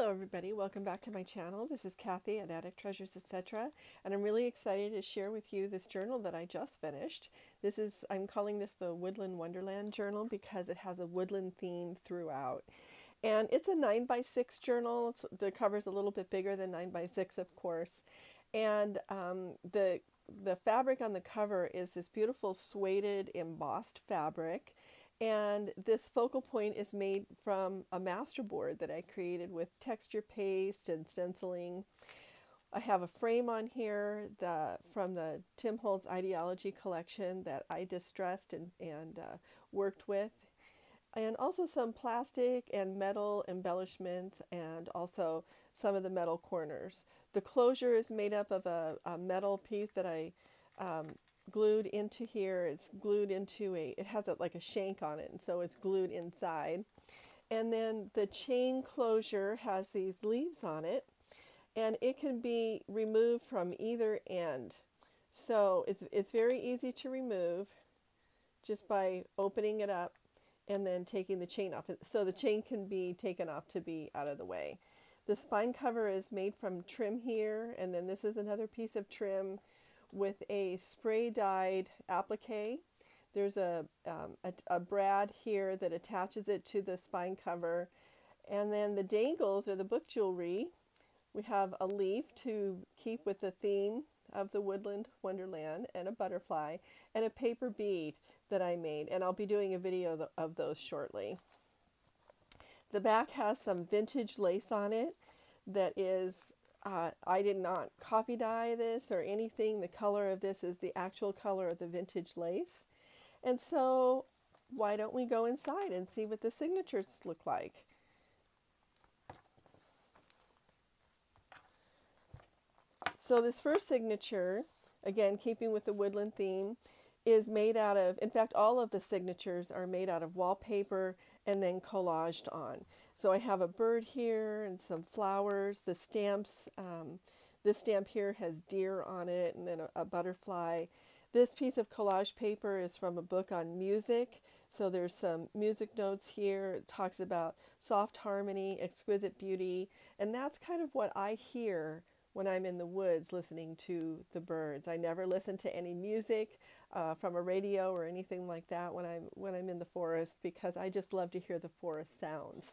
Hello everybody, welcome back to my channel. This is Kathy at Attic Treasures Etc. And I'm really excited to share with you this journal that I just finished. This is, I'm calling this the Woodland Wonderland Journal because it has a woodland theme throughout. And it's a 9 by 6 journal. It's, the cover's a little bit bigger than 9 by 6 of course. And um, the, the fabric on the cover is this beautiful suede embossed fabric and this focal point is made from a masterboard that I created with texture paste and stenciling. I have a frame on here the, from the Tim Holtz Idea-ology collection that I distressed and, and uh, worked with. And also some plastic and metal embellishments and also some of the metal corners. The closure is made up of a, a metal piece that I um, glued into here. It's glued into a, it has a, like a shank on it, and so it's glued inside. And then the chain closure has these leaves on it, and it can be removed from either end. So it's, it's very easy to remove just by opening it up and then taking the chain off. So the chain can be taken off to be out of the way. The spine cover is made from trim here, and then this is another piece of trim with a spray dyed applique. There's a, um, a, a, brad here that attaches it to the spine cover. And then the dangles are the book jewelry, we have a leaf to keep with the theme of the woodland wonderland and a butterfly and a paper bead that I made. And I'll be doing a video of those shortly. The back has some vintage lace on it that is uh, I did not coffee dye this or anything. The color of this is the actual color of the vintage lace. And so why don't we go inside and see what the signatures look like? So this first signature, again, keeping with the woodland theme, is made out of, in fact, all of the signatures are made out of wallpaper and then collaged on. So I have a bird here and some flowers. The stamps, um, this stamp here has deer on it and then a, a butterfly. This piece of collage paper is from a book on music. So there's some music notes here. It talks about soft harmony, exquisite beauty, and that's kind of what I hear when I'm in the woods listening to the birds. I never listen to any music uh, from a radio or anything like that when I'm when I'm in the forest because I just love to hear the forest sounds.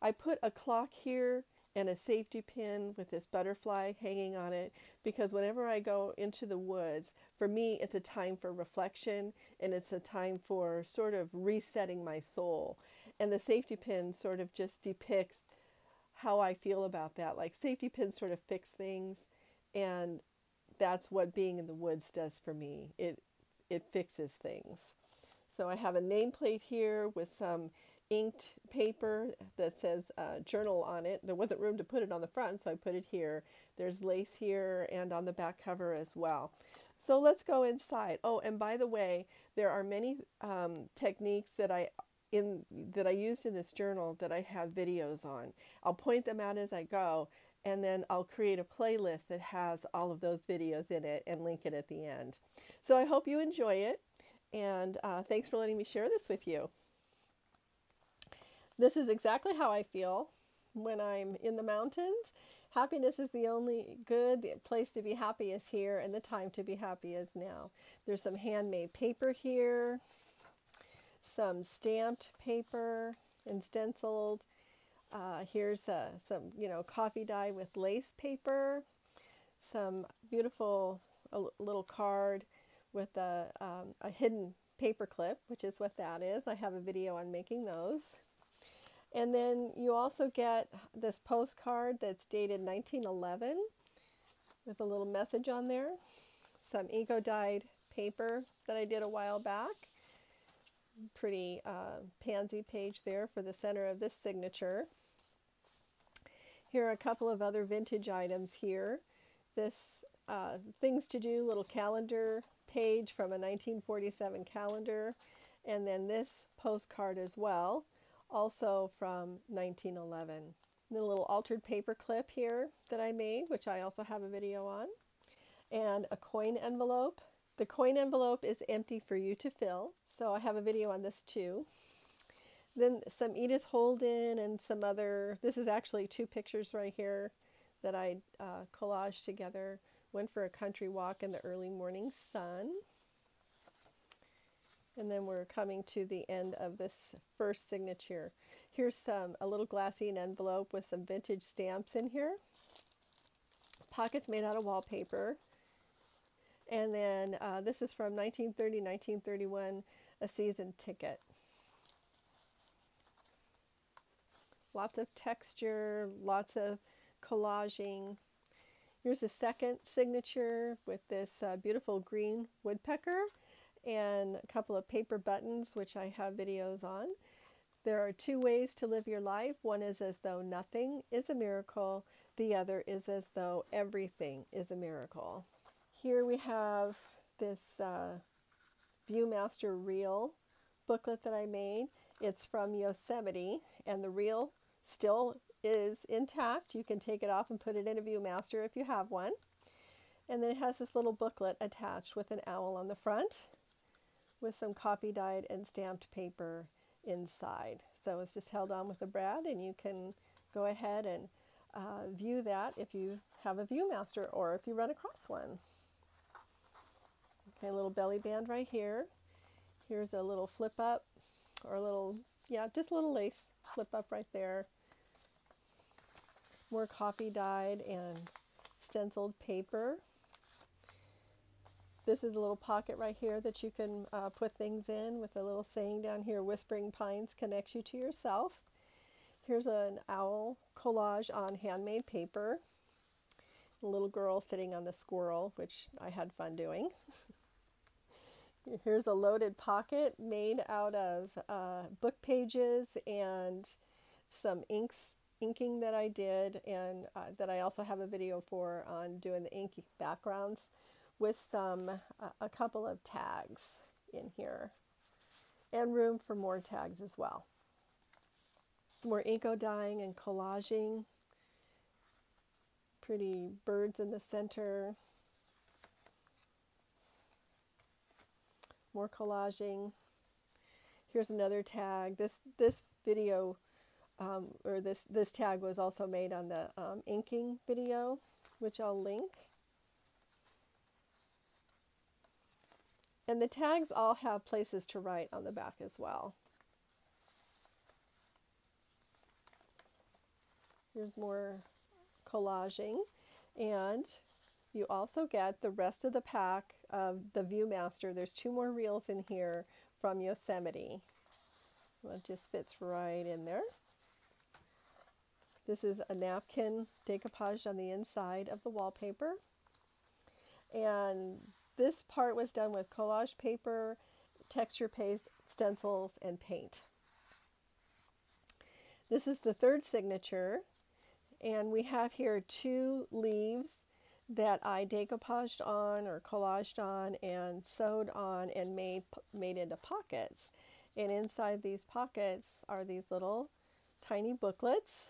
I put a clock here and a safety pin with this butterfly hanging on it because whenever I go into the woods, for me, it's a time for reflection and it's a time for sort of resetting my soul. And the safety pin sort of just depicts how I feel about that. Like safety pins sort of fix things, and that's what being in the woods does for me. It it fixes things. So I have a nameplate here with some inked paper that says uh, journal on it. There wasn't room to put it on the front, so I put it here. There's lace here and on the back cover as well. So let's go inside. Oh, and by the way, there are many um, techniques that I in that I used in this journal that I have videos on. I'll point them out as I go and then I'll create a playlist that has all of those videos in it and link it at the end. So I hope you enjoy it and uh, thanks for letting me share this with you. This is exactly how I feel when I'm in the mountains. Happiness is the only good the place to be happy is here and the time to be happy is now. There's some handmade paper here some stamped paper and stenciled. Uh, here's uh, some, you know, coffee dye with lace paper, some beautiful little card with a, um, a hidden paper clip, which is what that is. I have a video on making those. And then you also get this postcard that's dated 1911 with a little message on there. Some eco dyed paper that I did a while back pretty uh, pansy page there for the center of this signature. Here are a couple of other vintage items here. This uh, things to do little calendar page from a 1947 calendar and then this postcard as well also from 1911. And a little altered paper clip here that I made which I also have a video on and a coin envelope the coin envelope is empty for you to fill, so I have a video on this too. then some Edith Holden and some other. This is actually two pictures right here that I uh, collaged together. Went for a country walk in the early morning sun. And then we're coming to the end of this first signature. Here's some a little glassine envelope with some vintage stamps in here. Pockets made out of wallpaper. And then uh, this is from 1930, 1931, a season ticket. Lots of texture, lots of collaging. Here's a second signature with this uh, beautiful green woodpecker and a couple of paper buttons, which I have videos on. There are two ways to live your life. One is as though nothing is a miracle. The other is as though everything is a miracle. Here we have this uh, Viewmaster reel booklet that I made. It's from Yosemite, and the reel still is intact. You can take it off and put it in a Viewmaster if you have one. And then it has this little booklet attached with an owl on the front with some coffee dyed and stamped paper inside. So it's just held on with a brad and you can go ahead and uh, view that if you have a Viewmaster or if you run across one. Okay, little belly band right here. Here's a little flip up or a little, yeah, just a little lace flip up right there. More coffee dyed and stenciled paper. This is a little pocket right here that you can uh, put things in with a little saying down here, Whispering Pines connects you to yourself. Here's an owl collage on handmade paper. A little girl sitting on the squirrel, which I had fun doing. Here's a loaded pocket made out of uh, book pages and some inks inking that I did and uh, that I also have a video for on doing the ink backgrounds with some uh, a couple of tags in here and room for more tags as well. Some more inko dyeing and collaging. Pretty birds in the center. More collaging. Here's another tag. This this video um, or this this tag was also made on the um, inking video, which I'll link. And the tags all have places to write on the back as well. Here's more collaging. And you also get the rest of the pack of the Viewmaster. There's two more reels in here from Yosemite. Well, it just fits right in there. This is a napkin decoupage on the inside of the wallpaper. And this part was done with collage paper, texture paste, stencils, and paint. This is the third signature, and we have here two leaves that I decoupaged on or collaged on and sewed on and made, made into pockets. And inside these pockets are these little tiny booklets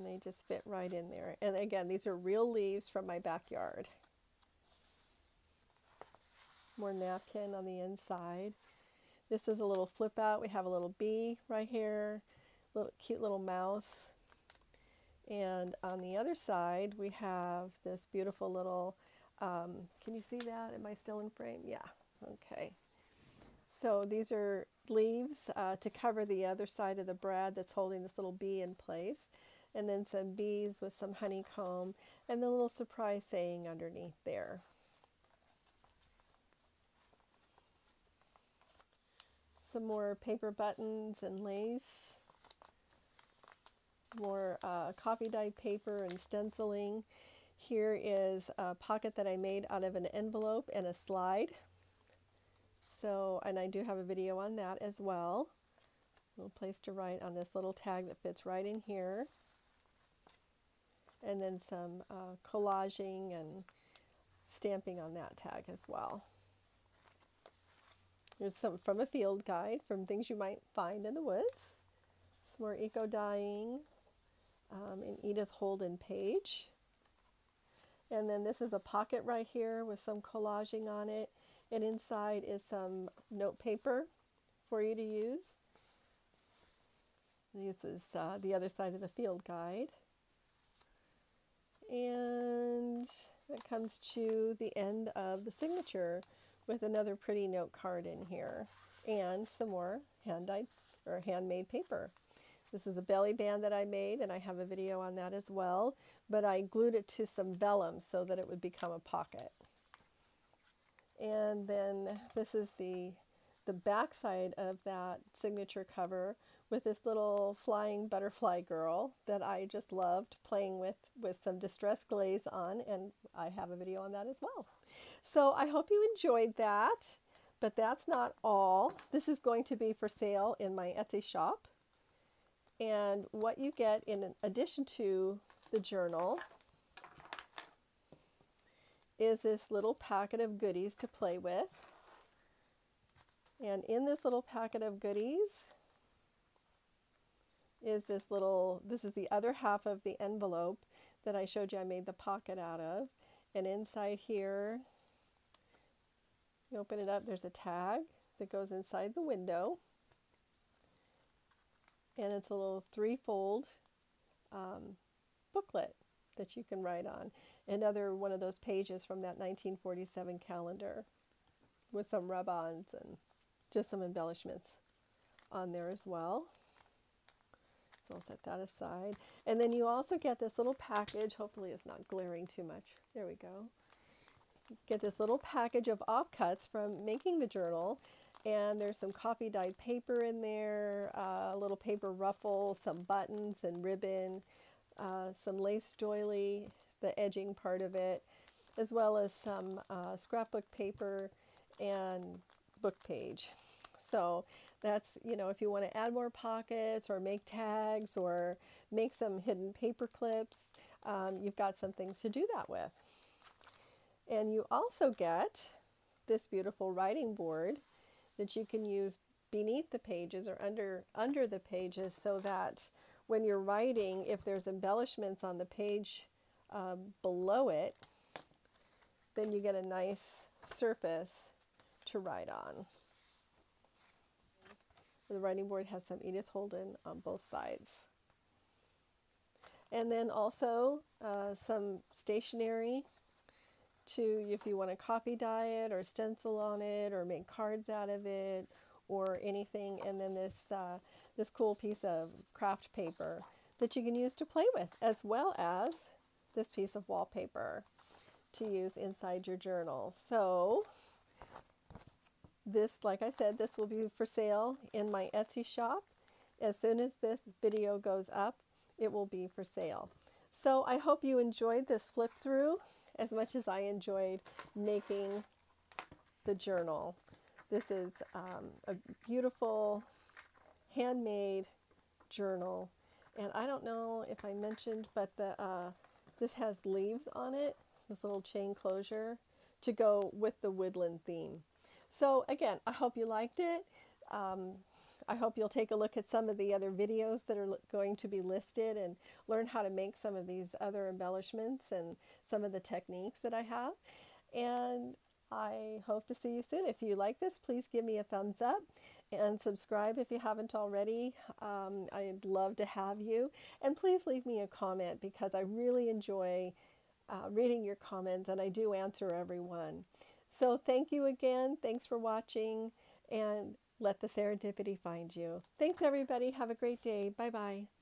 and they just fit right in there. And again, these are real leaves from my backyard. More napkin on the inside. This is a little flip out. We have a little bee right here, little cute little mouse. And on the other side, we have this beautiful little, um, can you see that? Am I still in frame? Yeah, okay. So these are leaves uh, to cover the other side of the brad that's holding this little bee in place and then some bees with some honeycomb and the little surprise saying underneath there. Some more paper buttons and lace. More uh, coffee dyed paper and stenciling. Here is a pocket that I made out of an envelope and a slide. So, and I do have a video on that as well. A little place to write on this little tag that fits right in here and then some uh, collaging and stamping on that tag as well. There's some from a field guide from things you might find in the woods. Some more eco dyeing um, in Edith Holden page. And then this is a pocket right here with some collaging on it. And inside is some note paper for you to use. This is uh, the other side of the field guide. And it comes to the end of the signature with another pretty note card in here and some more hand dyed or handmade paper. This is a belly band that I made and I have a video on that as well, but I glued it to some vellum so that it would become a pocket. And then this is the the back side of that signature cover with this little flying butterfly girl that I just loved playing with with some distress glaze on and I have a video on that as well. So I hope you enjoyed that, but that's not all. This is going to be for sale in my Etsy shop. And what you get in addition to the journal is this little packet of goodies to play with. And in this little packet of goodies is this little, this is the other half of the envelope that I showed you I made the pocket out of. And inside here, you open it up, there's a tag that goes inside the window. And it's a little three-fold um, booklet that you can write on. Another one of those pages from that 1947 calendar with some rub-ons and just some embellishments on there as well. So I'll set that aside. And then you also get this little package. Hopefully it's not glaring too much. There we go. Get this little package of offcuts from making the journal. And there's some coffee dyed paper in there, uh, a little paper ruffle, some buttons and ribbon, uh, some lace doily, the edging part of it, as well as some uh, scrapbook paper and book page. So that's, you know, if you want to add more pockets or make tags or make some hidden paper clips, um, you've got some things to do that with. And you also get this beautiful writing board that you can use beneath the pages or under, under the pages so that when you're writing, if there's embellishments on the page um, below it, then you get a nice surface to write on. The writing board has some Edith Holden on both sides. And then also uh, some stationery to, if you want to coffee dye it or stencil on it or make cards out of it or anything. And then this, uh, this cool piece of craft paper that you can use to play with as well as this piece of wallpaper to use inside your journal. So this, like I said, this will be for sale in my Etsy shop. As soon as this video goes up, it will be for sale. So I hope you enjoyed this flip through as much as I enjoyed making the journal. This is um, a beautiful handmade journal. And I don't know if I mentioned, but the uh, this has leaves on it, this little chain closure to go with the woodland theme. So again, I hope you liked it. Um, I hope you'll take a look at some of the other videos that are going to be listed and learn how to make some of these other embellishments and some of the techniques that I have. And I hope to see you soon. If you like this, please give me a thumbs up and subscribe if you haven't already. Um, I'd love to have you. And please leave me a comment because I really enjoy uh, reading your comments and I do answer everyone. So thank you again. Thanks for watching and let the serendipity find you. Thanks everybody. Have a great day. Bye bye.